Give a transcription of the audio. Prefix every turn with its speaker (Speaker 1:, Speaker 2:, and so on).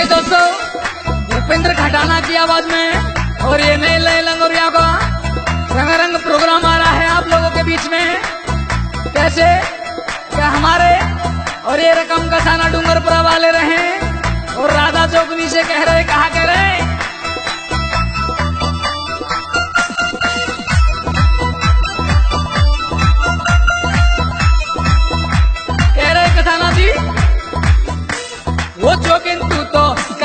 Speaker 1: के दोस्तों, भूपेंद्र खटाना की आवाज़ में और ये नए नए लंगोरिया का। रंगारंग प्रोग्राम आ रहा है आप लोगों के बीच में। कैसे? क्या हमारे और ये रकम का साना डूंगरपुरा वाले रहे? और राधा चौकनी से कह रहे कहा joking que en